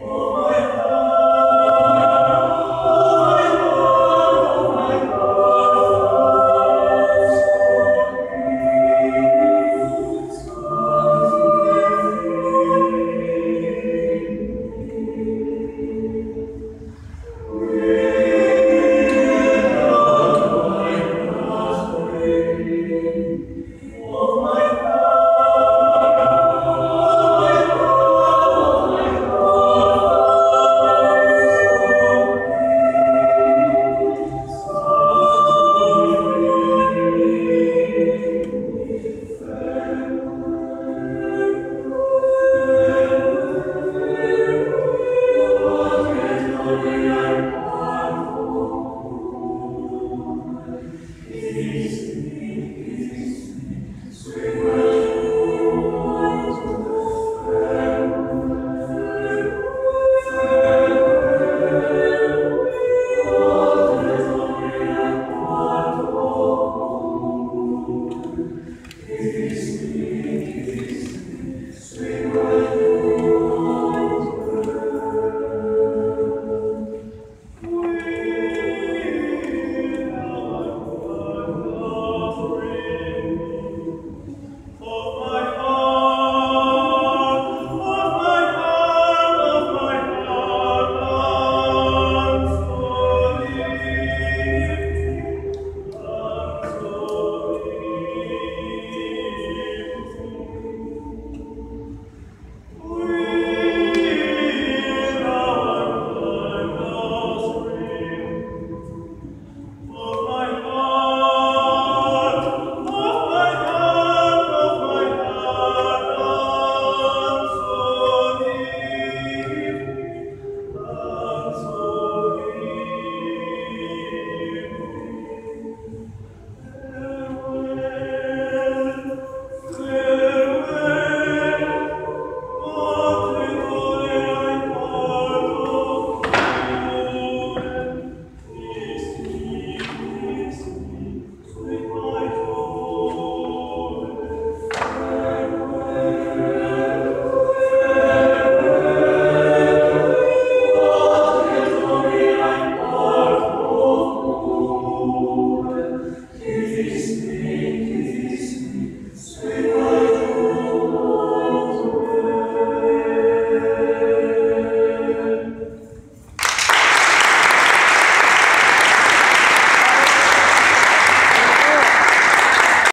O